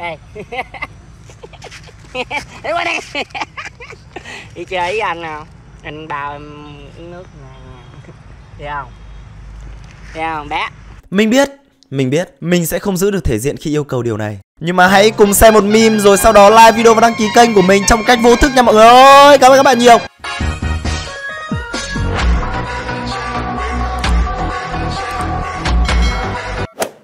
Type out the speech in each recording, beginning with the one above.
đây đi qua đây đi chơi với anh nào anh bao em uống nước đi thấy không thấy không bé Mình biết, mình biết, mình sẽ không giữ được thể diện khi yêu cầu điều này. Nhưng mà hãy cùng xem một meme rồi sau đó like video và đăng ký kênh của mình trong cách vô thức nha mọi người ơi. Cảm ơn các bạn nhiều.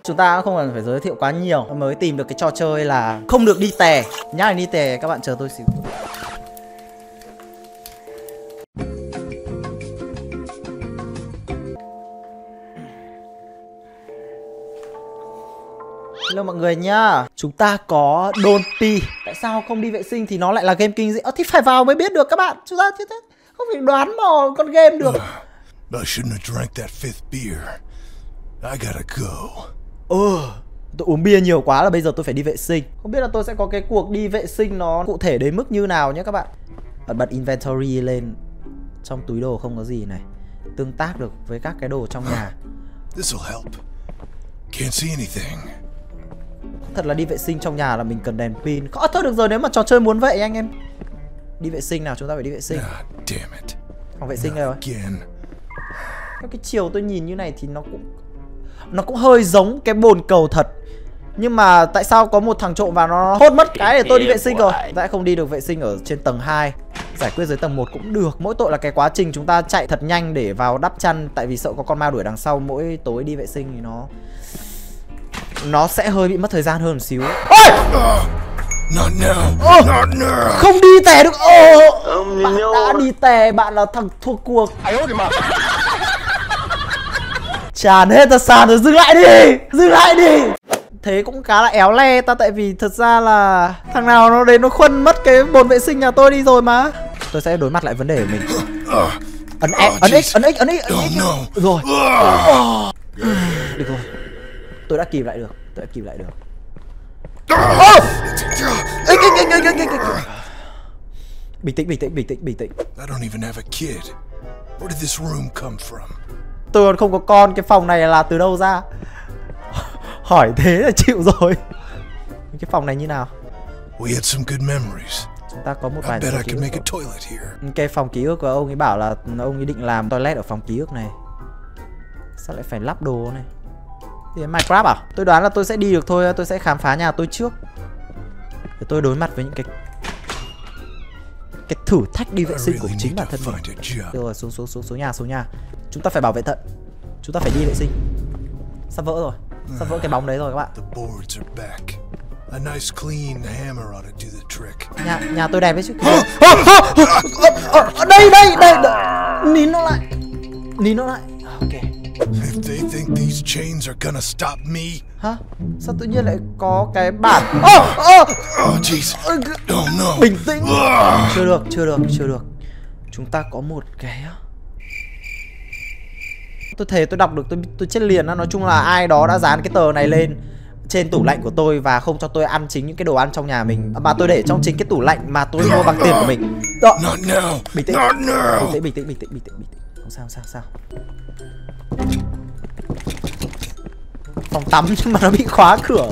Chúng ta cũng không cần phải giới thiệu quá nhiều mới tìm được cái trò chơi là không được đi tè. Nhá, đi tè, các bạn chờ tôi xíu. Hello mọi người nhá Chúng ta có Don P Tại sao không đi vệ sinh thì nó lại là game kinh dị Ờ thì phải vào mới biết được các bạn Chúng ta thế thế không phải đoán mò con game được I shouldn't have drank that fifth beer. I gotta go. Ừ Tôi uống bia nhiều quá là bây giờ tôi phải đi vệ sinh Không biết là tôi sẽ có cái cuộc đi vệ sinh nó cụ thể đến mức như nào nhé các bạn Bật bật inventory lên Trong túi đồ không có gì này Tương tác được với các cái đồ trong nhà This'll help. Can't see anything. Thật là đi vệ sinh trong nhà là mình cần đèn pin Ờ thôi được rồi nếu mà trò chơi muốn vậy anh em Đi vệ sinh nào chúng ta phải đi vệ sinh Ah, damn it. Phòng vệ sinh rồi. Theo cái chiều tôi nhìn như này thì nó cũng Nó cũng hơi giống cái bồn cầu thật. Nhưng mà tại sao có một thằng trộm vào nó hốt mất cái để tôi đi vệ sinh rồi? Tại không đi được vệ sinh ở trên tầng 2 Giải quyết dưới tầng 1 cũng được. Mỗi tội là cái quá trình chúng ta chạy thật nhanh để vào đắp chăn Tại vì sợ có con ma đuổi đằng sau Mỗi tối đi vệ sinh thì nó Nó sẽ hơi bị mất thời gian hơn một xíu. Ôi! Not now. Oh. Not now. Không đi tè được. Ồ! Bạn đã đi tè Bạn là thằng thua cuộc Tràn hết ra sàn rồi dừng lại đi Dừng lại đi Thế cũng khá là éo le ta tại vì thật ra là Thằng nào nó đến nó khuân mất cái bồn vệ sinh nhà tôi đi rồi mà Tôi sẽ đối mặt lại vấn đề của mình Ấn E, Oh, ấn. X, ấn X, ấn X, ấn Oh X. Rồi, Ah. được rồi Tôi đã kìm lại được, tôi đã kìm lại được X. Bình tĩnh, bình tĩnh, bình tĩnh, bình tĩnh I don't even have a kid. Where did this room come from? Tôi còn không có con, cái phòng này là từ đâu ra? Hỏi thế là chịu rồi. Cái phòng này như nào? We had some good memories. Chúng ta có một I vài bet chỗ I could make ức a toilet here. Cái phòng ký ức của ông ấy bảo là ông ấy định làm toilet ở phòng ký ức này. Sao lại phải lắp đồ này? Thì Minecraft à? Tôi đoán là tôi sẽ đi được thôi Tôi sẽ khám phá nhà tôi trước. Để tôi đối mặt với những cái Cái thử thách đi vệ I sinh của chính bản thân mình. Được rồi xuống xuống xuống xuống nhà xuống nhà Chúng ta phải bảo vệ thận. Chúng ta phải đi vệ sinh. Sắp vỡ rồi. Sắp vỡ cái bóng đấy rồi các bạn. A nice clean hammer ought to do the trick. Nhà nhà tôi đẹp đấy chứ. Đây đây đây. Nín nó lại. Nín nó lại. Ok. If they think these chains are gonna stop me, Hả? Sao tự nhiên lại có cái bản Ơ ơ. Oh jeez, oh no. Bình tĩnh. Chưa được, chưa được, chưa được. Chúng ta có một cái Tôi thề tôi đọc được tôi tôi chết liền á Nói chung là ai đó đã dán cái tờ này lên trên tủ lạnh của tôi và không cho tôi ăn chính những cái đồ ăn trong nhà mình mà tôi để trong chính cái tủ lạnh mà tôi mua bằng tiền của mình. Đó. Bình tĩnh. Bình tĩnh, bình tĩnh, bình tĩnh, bình tĩnh, bình tĩnh. Không sao, sao, sao. Phòng tắm nhưng mà nó bị khóa cửa.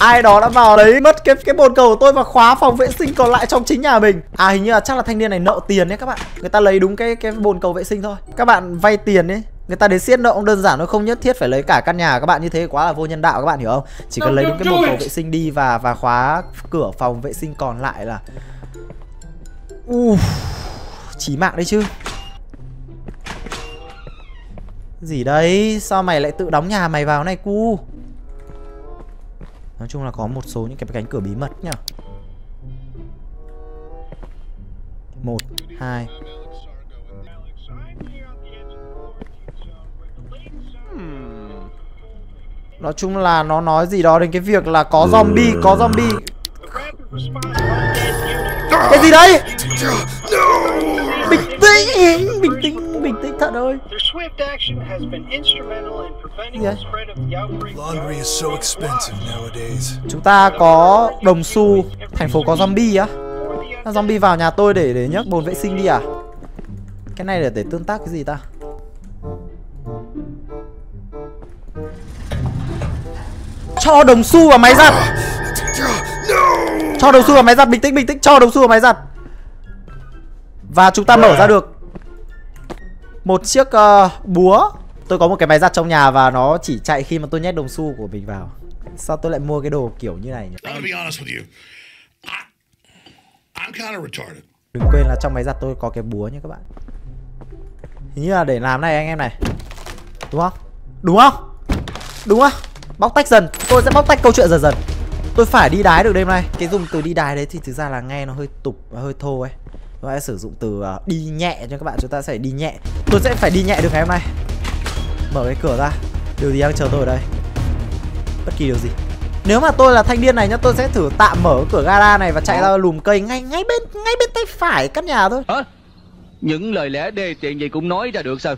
Ai đó đã vào đấy mất cái cái bồn cầu của tôi và khóa phòng vệ sinh còn lại trong chính nhà mình. À hình như là chắc là thanh niên này nợ tiền đấy các bạn. Người ta lấy đúng cái cái bồn cầu vệ sinh thôi. Các bạn vay tiền ấy Người ta đến siết nợ cũng đơn giản nó không nhất thiết phải lấy cả căn nhà các bạn như thế quá là vô nhân đạo các bạn hiểu không? Chỉ cần lấy đúng cái bồn cầu vệ sinh đi và và khóa cửa phòng vệ sinh còn lại là Uff, chí mạng đấy chứ. Gì đấy? Sao mày lại tự đóng nhà mày vào này cu? Nói chung là có một số những cái cánh cửa bí mật nhá. Một, hai. Nói chung là nó nói gì đó đến cái việc là có zombie, có zombie. Cái gì đấy? Bình tĩnh, bình tĩnh, bình tĩnh thật ơi. Chúng ta có đồng xu, thành phố có zombie á? Zombie vào nhà tôi để để nhấc bồn vệ sinh đi à? Cái này là để tương tác cái gì ta? Cho đồng xu vào máy giặt! Cho đồng xu vào máy giặt bình tĩnh bình tĩnh cho đồng xu vào máy giặt Và chúng ta mở ra được Một chiếc ờ, búa Tôi có một cái máy giặt trong nhà và nó chỉ chạy khi mà tôi nhét đồng xu của mình vào Sao tôi lại mua cái đồ kiểu như này nhỉ. Đừng quên là trong máy giặt tôi có cái búa nha các bạn Hình như là để làm này anh em này Đúng không? Đúng không? Đúng không? Bóc tách dần Tôi sẽ bóc tách câu chuyện dần dần. Tôi phải đi đái được đêm nay. Cái dùng từ đi đái đấy thì thực ra là nghe nó hơi tục và hơi thô ấy. Tôi sẽ sử dụng từ ờ, đi nhẹ cho các bạn. Chúng ta sẽ đi nhẹ. Tôi sẽ phải đi nhẹ được ngày hôm nay. Mở cái cửa ra. Điều gì đang chờ tôi ở đây? Bất kỳ điều gì. Nếu mà tôi là thanh niên này nhá tôi sẽ thử tạm mở cửa gara này và chạy ra lùm cây ngay ngay bên ngay bên tay phải căn nhà thôi. Hả? Những lời lẽ đê tiện gì cũng nói ra được sao?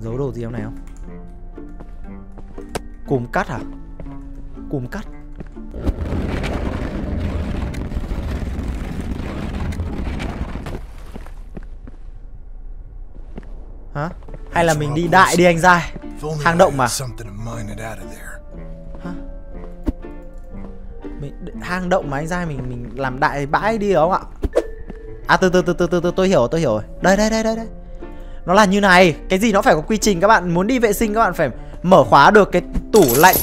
giấu đồ gì trong này không cùm cắt à? hả cùm cắt. Hả? Hay là mình đi đại đi anh dai hang động mà. Hả? mình hang động mà anh dai mình mình làm đại bãi đi đúng không ạ? À từ từ từ từ từ từ, tôi hiểu tôi hiểu rồi. Đây đây đây đây đây. Nó là như này. Cái gì nó phải có quy trình? Các bạn muốn đi vệ sinh, các bạn phải mở khóa được cái tủ lạnh.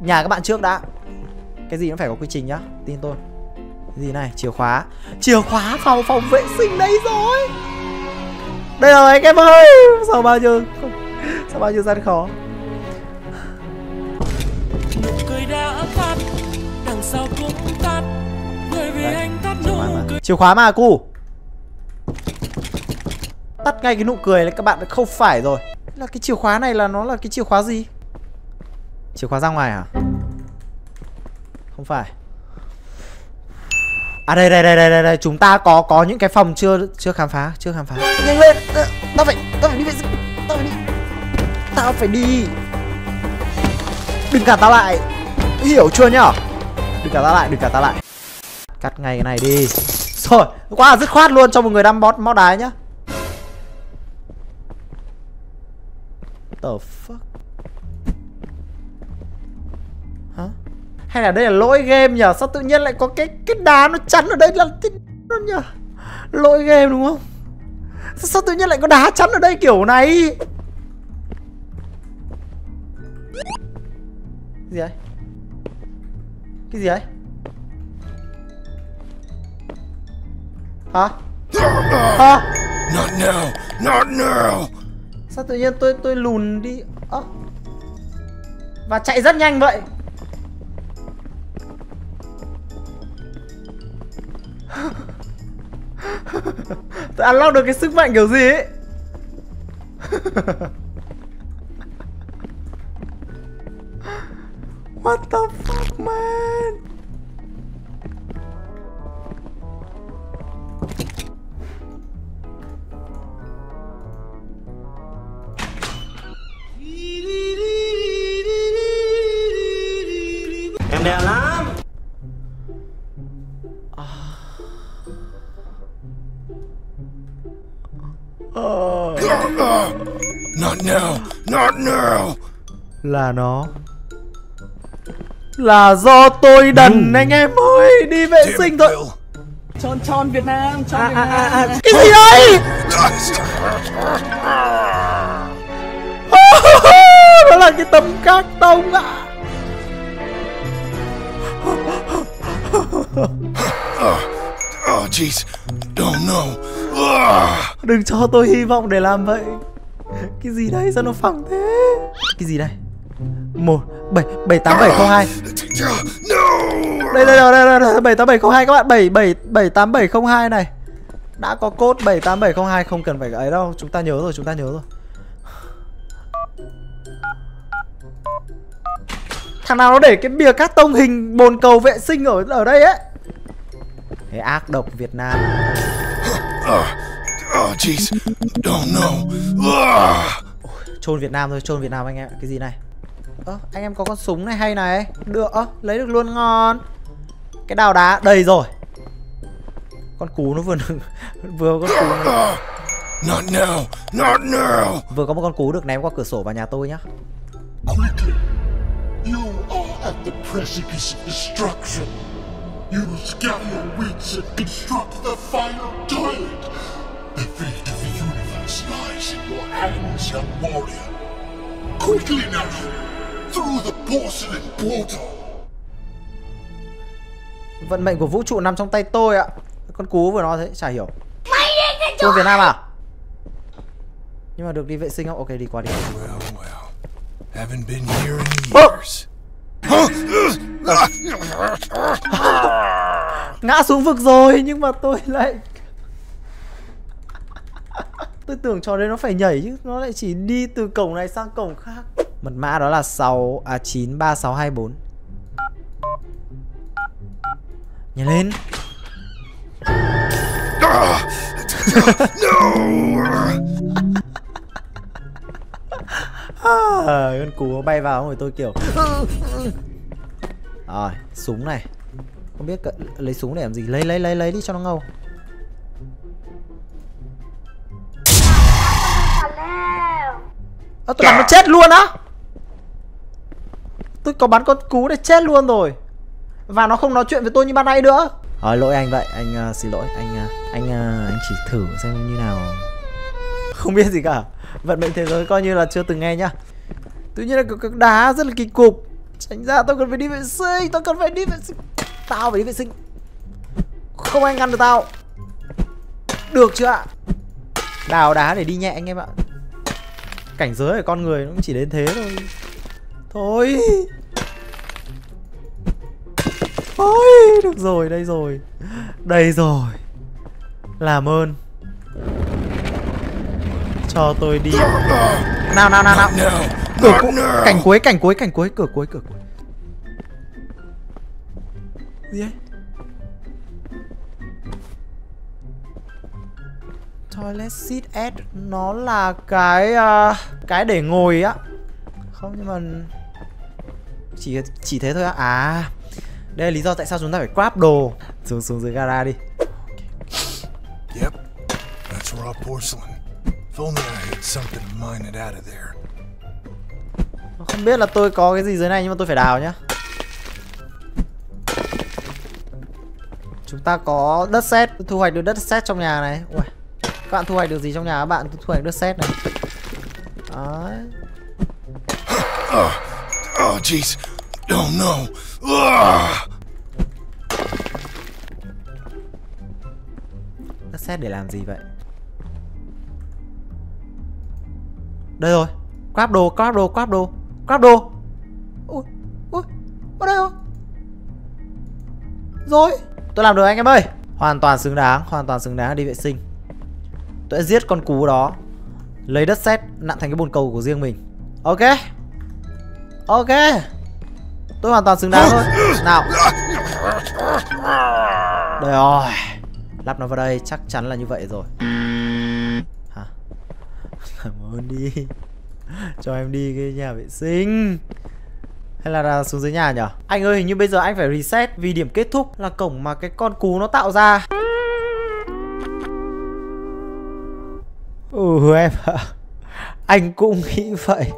Nhà các bạn trước đã. Cái gì nó phải có quy trình nhá tin tôi. Cái gì này chìa khóa. Chìa khóa phòng phòng vệ sinh đây rồi. Đây rồi anh em ơi. Sao bao nhiêu sao bao nhiêu gian khó. Nụ cười đã tắt đằng sau cũng tắt bởi vì Đấy, anh tắt chìa nụ khóa mà. cười. Chìa khóa mà cu. Tắt ngay cái nụ cười này các bạn không phải rồi là cái chìa khóa này là nó là cái chìa khóa gì? Chìa khóa ra ngoài à không phải. À đây đây đây đây đây, đây. chúng ta có có những cái phòng chưa chưa khám phá chưa khám phá. Nhanh lên. Ờ, tao phải tao phải đi vệ sinh. Tao phải đi. Tao phải đi. Đừng cả tao lại. Hiểu chưa nhá đừng cả tao lại đừng cả tao lại. Cắt ngay cái này đi. Rồi quá là dứt khoát luôn cho một người đam bot mót đái nhá the fuck hả hay là đây là lỗi game nhở sao tự nhiên lại có cái cái đá nó chắn ở đây là cái nó nhở lỗi game đúng không sao, sao tự nhiên lại có đá chắn ở đây kiểu này cái gì ấy? cái gì ấy? hả hả Not now! Not now! Sao tự nhiên tôi tôi lùn đi? À. và chạy rất nhanh vậy. Tôi unlock được cái sức mạnh kiểu gì ấy? What the fuck, man? Đeo lắm. Not now! Not now! là nó. Là do tôi đần anh em ơi. Đi vệ Damn sinh thôi. Bill. tròn tròn việt nam tròn à, việt à, nam. à, à. cái gì đây đó là cái tấm cát tông ạ Oh, jeez. Don't know. Đừng cho tôi hy vọng để làm vậy. Cái gì đây? Sao nó phẳng thế? Cái gì đây? Một bảy bảy tám bảy không hai. No! đây đây đây đây đây bảy tám bảy không hai các bạn. Bảy bảy bảy tám bảy không hai này. Đã có không hai không cần phải ấy đâu. Chúng ta nhớ rồi chúng ta nhớ rồi thằng nào nó để cái bìa cát tông hình bồn cầu vệ sinh ở ở đây ấy cái ác độc Việt Nam Oh, jeez. Don't know. Chôn Việt Nam thôi chôn Việt Nam anh em cái gì này ơ anh em có con súng này hay này được ơ lấy được luôn ngon cái đào đá đầy rồi con cú nó vừa vừa có con cú Ugh. Not now. Not now. vừa có một con cú được ném qua cửa sổ vào nhà tôi nhá at the precipice of destruction. Use gather your wits and construct the final toilet. The fate of the universe lies in your hands, young warrior. Quickly now, through the porcelain portal. Vận mệnh của vũ trụ nằm trong tay tôi ạ Con cú vừa nói thế, chả hiểu Cô Việt Nam à Nhưng mà được đi vệ sinh không? Ok đi qua đi Well, well. Haven't been here in Oh! years. Ngã xuống vực rồi, nhưng mà tôi lại Tôi tưởng trò đấy nó phải nhảy chứ, Nó lại chỉ đi từ cổng này sang cổng khác. Mật mã đó là 6 À 93624 Nhảy lên. No! À, con cú nó bay vào rồi tôi kiểu rồi súng này. Không biết lấy súng để làm gì? Lấy lấy lấy lấy đi cho nó ngầu. À, tôi bắn nó chết luôn á. Tôi có bắn con cú để chết luôn rồi. Và nó không nói chuyện với tôi như ban nãy nữa. Rồi lỗi anh vậy. Anh uh, xin lỗi. Anh uh, anh uh, anh chỉ thử xem như nào. Không biết gì cả. Vận mệnh thế giới coi như là chưa từng nghe nhá. Tuy nhiên là có cái đá, rất là kỳ cục. Tránh ra tao cần phải đi vệ sinh, tao cần phải đi vệ sinh. Tao phải đi vệ sinh. Không ai ngăn được tao. Được chưa ạ? Đào đá để đi nhẹ anh em ạ. Cảnh giới của con người nó cũng chỉ đến thế thôi. Thôi. Thôi, Được rồi, đây rồi. Đây rồi. Làm ơn. Cho tôi đi. Nào nào nào nào. Cửa cu- cảnh cuối cảnh cuối cảnh cuối. Cửa cuối cửa cuối. Gì ấy toilet seat S nó là cái à, cái để ngồi á. Không nhưng mà chỉ chỉ thế thôi á. À đây là lý do tại sao chúng ta phải grab đồ. Xuống xuống dưới gara đi. Yep, that's raw porcelain. If only I had something to mine it out of there. không biết là tôi có cái gì dưới này nhưng mà tôi phải đào nhá chúng ta có đất sét thu hoạch được đất sét trong nhà này Ui, các bạn thu hoạch được gì trong nhà các bạn thu hoạch đất sét này Đấy. Oh, jeez. Oh, no. Đất sét để làm gì vậy đây rồi. Grab đồ grab đồ grab đồ. Grab đồ. Ui ui, ở đây rồi. Rồi. Tôi làm được anh em ơi. Hoàn toàn xứng đáng, hoàn toàn xứng đáng đi vệ sinh. Tôi sẽ giết con cú đó. Lấy đất sét, nặn thành cái bồn cầu của riêng mình. Ok. Ok. Tôi hoàn toàn xứng đáng thôi. Nào. Đây rồi. Lắp nó vào đây, chắc chắn là như vậy rồi. cảm ơn đi. Cho em đi cái nhà vệ sinh. Hay là, là xuống dưới nhà nhở? Anh ơi hình như bây giờ anh phải reset vì điểm kết thúc là cổng mà cái con cú nó tạo ra. Ừ em ạ. Anh cũng nghĩ vậy.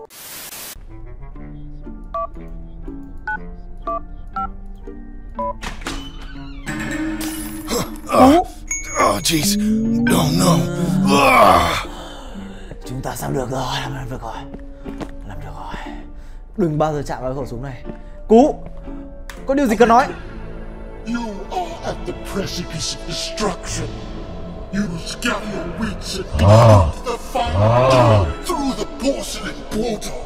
Oh, jeez. Oh, no. Uh... Ta làm được rồi, làm được rồi Làm được rồi. Đừng bao giờ chạm vào khẩu súng này. Cú Có điều gì cần nói? You are at the precipice of destruction. Use gather your wits and construct the final toilet through the porcelain portal.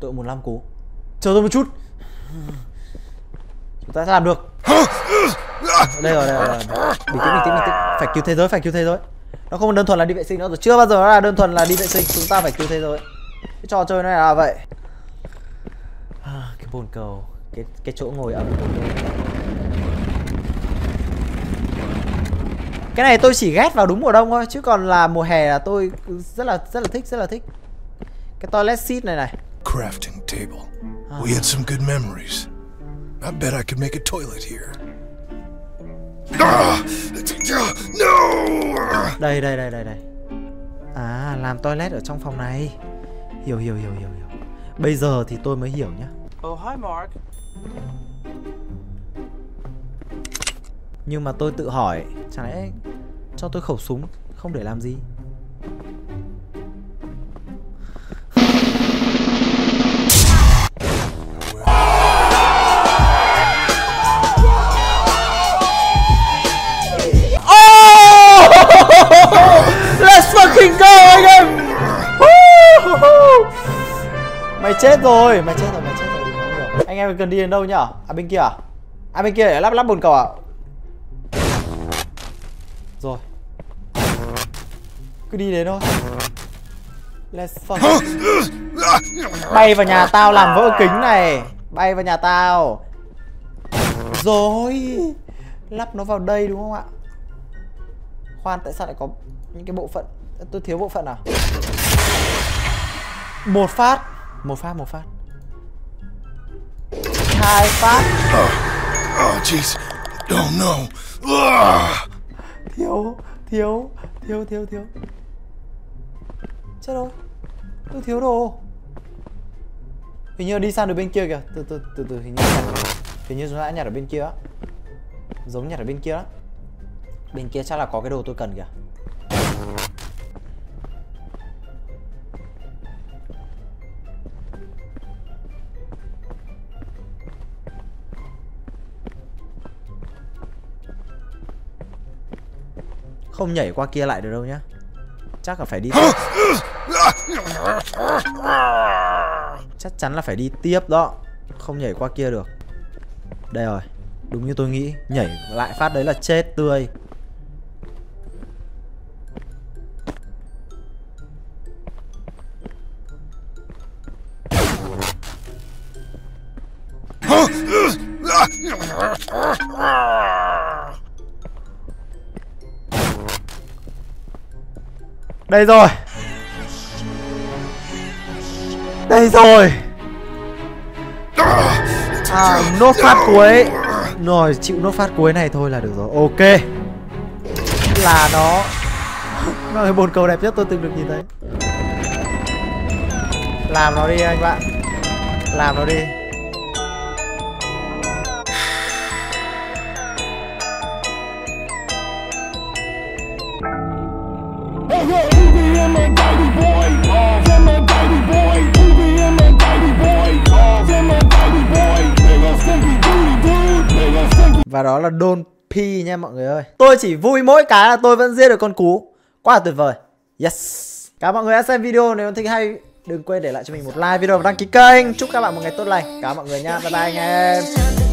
Tôi muốn làm cú. Chờ tôi một chút. Chúng ta sẽ làm được Đây rồi, đây rồi, đây rồi. Bình tĩnh, bình tĩnh, bình tĩnh. Phải cứu thế giới, phải cứu thế giới. Nó không đơn thuần là đi vệ sinh nữa rồi Chưa bao giờ nó là đơn thuần là đi vệ sinh. Chúng ta phải cứu thế giới. Cái trò chơi này là vậy. À, Cái bồn cầu Cái cái chỗ ngồi ấm. Cái này tôi chỉ ghét vào đúng mùa đông thôi Chứ còn là mùa hè là tôi rất là rất là thích, rất là thích. Cái toilet seat này này. Crafting table. We had some good memories. I bet I could make a toilet here. Ah, no! Đây đây đây đây đây À làm toilet ở trong phòng này Hiểu hiểu hiểu hiểu hiểu Bây giờ thì tôi mới hiểu nhá Oh, hi, Mark. Nhưng mà tôi tự hỏi Chẳng lẽ cho tôi khẩu súng Không để làm gì chết rồi, mày chết rồi, mày chết rồi, đừng nói nhiều. Anh em cần đi đến đâu nhở? À bên kia à? À bên kia để lắp lắp bồn cầu à? Rồi. Cứ đi đến thôi. Let's fuck. Bay vào nhà tao làm vỡ kính này. Bay vào nhà tao. Rồi. Lắp nó vào đây đúng không ạ? Khoan tại sao lại có những cái bộ phận? Tôi thiếu bộ phận à? Một phát. Một phát một phát. Hai phát. Oh, jeez. Oh, no. Ugh. thiếu thiếu thiếu thiếu thiếu. Chết rồi. Tôi thiếu đồ. Hình như đi sang được bên kia kìa. Từ từ từ từ hình như hình như chúng ta đã nhặt ở bên kia á. Giống nhặt ở bên kia đó bên kia chắc là có cái đồ tôi cần kìa không nhảy qua kia lại được đâu nhá. Chắc là phải đi tiếp chắc chắn là phải đi tiếp đó. Không nhảy qua kia được. Đây rồi đúng như tôi nghĩ. Nhảy lại phát đấy là chết tươi đây rồi. Đây rồi. À, nốt phát cuối. Rồi chịu nốt phát cuối này thôi là được rồi. Ok. Là nó. Nó là bồn cầu đẹp nhất tôi từng được nhìn thấy. Làm nó đi anh bạn. Làm nó đi. Và đó là Don P nha mọi người ơi. Tôi chỉ vui mỗi cái là tôi vẫn giết được con cú. Quá là tuyệt vời. Yes. Cảm ơn mọi người đã xem video. Nếu thích hay, đừng quên để lại cho mình một like video và đăng ký kênh. Chúc các bạn một ngày tốt lành. Cảm ơn mọi người nha. Bye bye anh em.